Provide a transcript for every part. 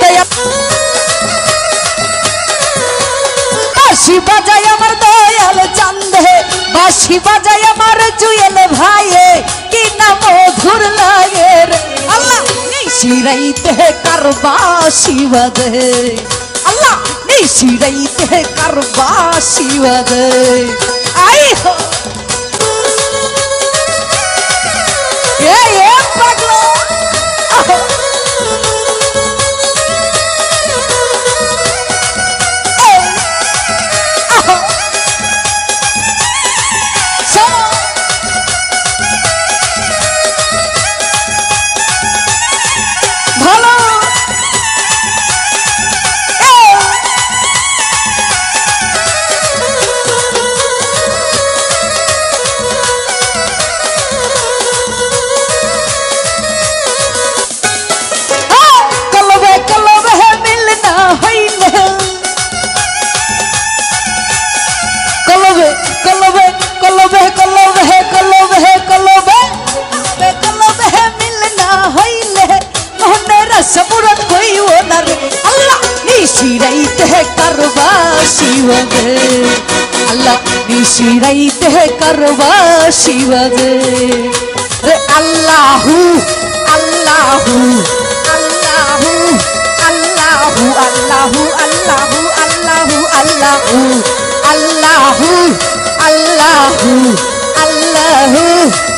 দয়া বাঁশি বাজায় আমার দয়াল চান্দে, বাঁশি বাজায় আমার জুয়েল ভাইয়ে, কি না মধুর লাগে রে। আল্লাহ নিশিরাইতে কার বাঁশি বাজে। আল্লাহ নিশিরাইতে কার বাঁশি বাজে। আই হো। এ এ পাগলা। মনে রস মুরত কইও না রে আল্লাহ নিশিরাইতে করবা শিবগে আল্লাহ নিশিরাইতে করবা শিবগে রে আল্লাহু আল্লাহু আল্লাহু আল্লাহু আল্লাহু আল্লাহু আল্লাহু আল্লাহু আল্লাহু আল্লাহু আল্লাহু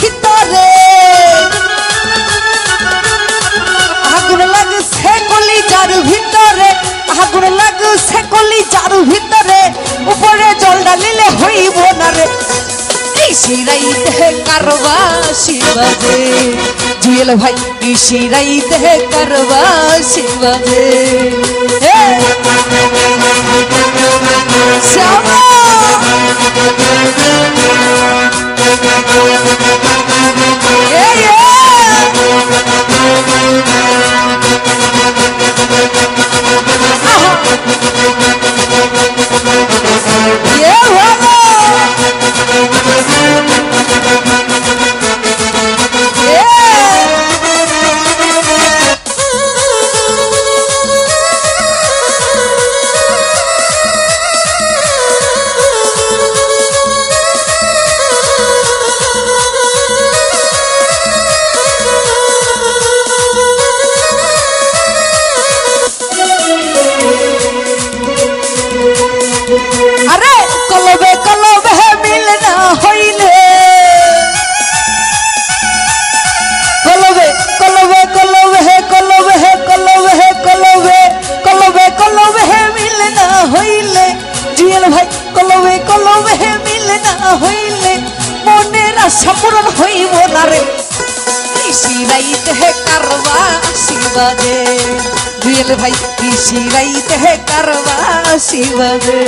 ভিতরে। আগুন লাগছে কলিজার ভিতরে, আগুন লাগছে কলিজার ভিতরে। উপরে জল ডালিলে হইব না রে। মিশিরাইতে কারবা শিবাদে জুয়েল ভাই মিশিরাইতে কারবা শিবাদে শ্যামা সম্পূরণ হইব না রে কৃষিরাইতে হে কারবা শিবাজে জুয়েল ভাই কৃষিরাইতে হে কারবা শিবাজে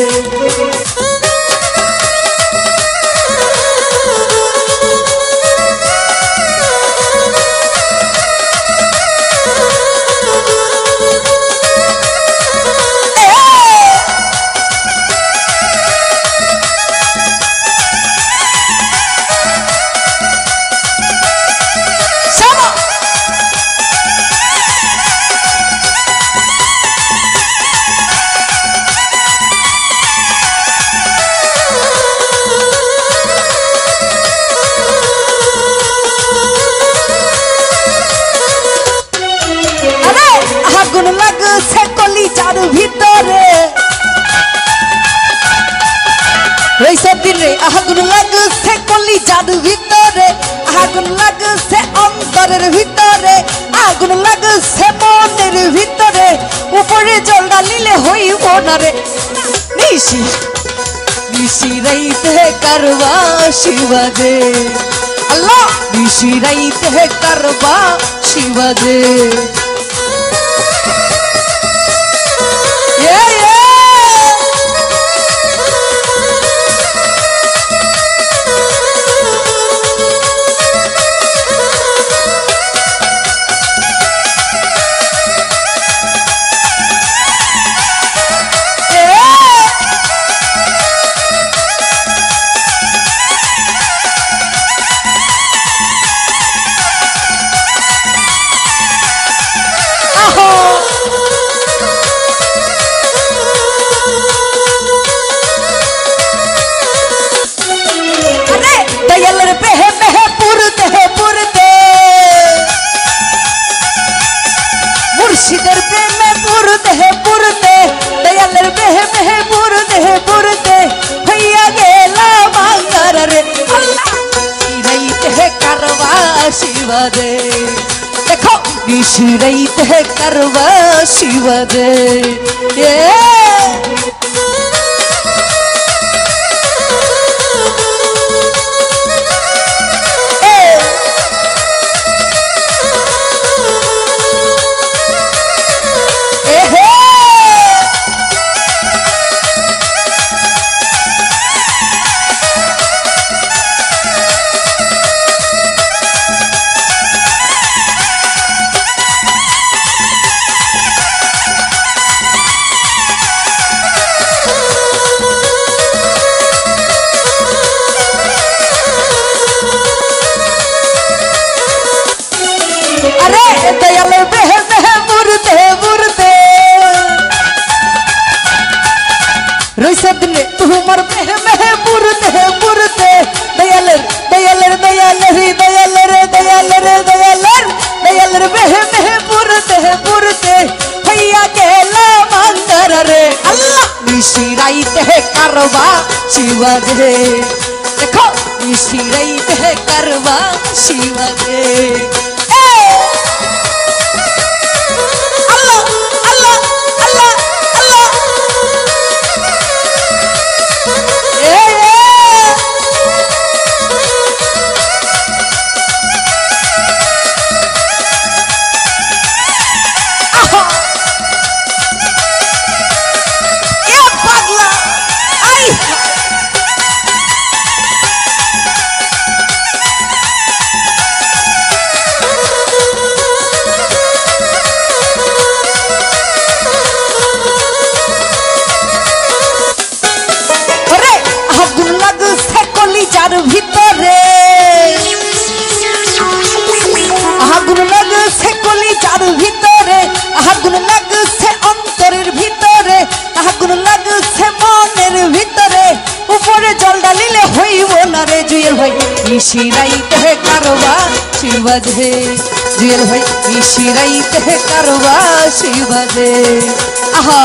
সব দিন আগুন লাগছে কলি জাদু ভিতরে, আগুন লাগছে অন্তরের ভিতরে, আগুন লাগছে মনের ভিতরে, উপরে জল ডালিলে হইব না রে। নিশি নিশি রাইতে করবা শিবাজে। আল্লাহ! নিশি রাইতে করবা শিবাজে। শিবাদে দেখো নিশিরাইতে হে কারবা শিবাদে yeah. আরে রইসা দিনে তোমার বেহে বেহে মুরতে মুরতে। দয়ালের দয়ালের দয়ালের দয়ালের দয়ালের দয়ালের। দয়ালের বেহে বেহে মুরতে মুরতে। হইয়া গেলা মাঙ্গার রে আল্লাহ মিশিরাইতে কারবা শিবা রে দেখো মিশিরাইতে কারবা শিবা রে লাগছে মনের ভিতরে। উপরে জল ডালিলে হইব না রে জুয়েল ভাই। ইশিরাইতে কারবা শিবাজে জুয়েল ভাই ইশিরাইতে কারবা শিবাজে আহা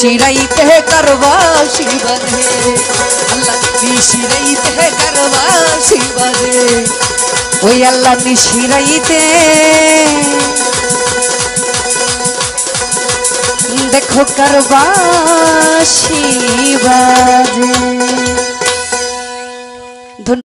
ইশিরাইতে করবা শিবরে আল্লাহ ইশিরাইতে করবা শিবরে ওই আল্লাহ নিশিরাইতে দেখো করবা শিবাজে